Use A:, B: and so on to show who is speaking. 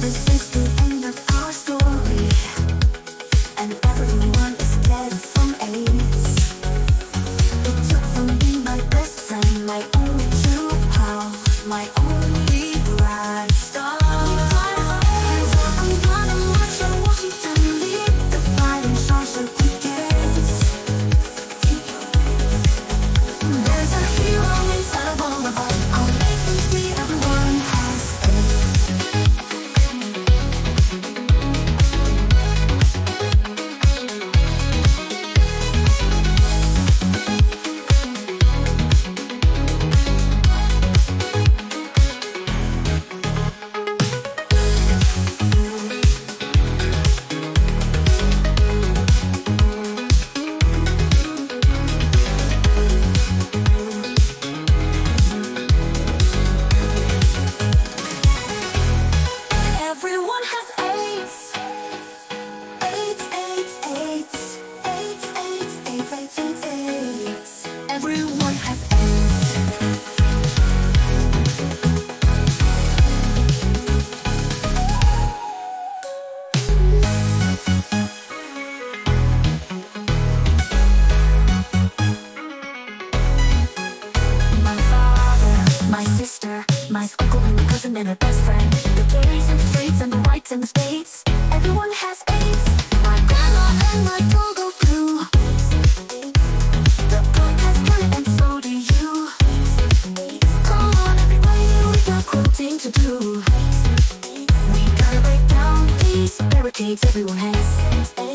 A: this is Everyone has my uncle and my cousin and her best friend. The gays and the straights and the whites and the states. Everyone has AIDS. My grandma and my dog go blue. The book has done and so do you. Come on, everybody, we got quilting to do. We gotta break down these barricades everyone has.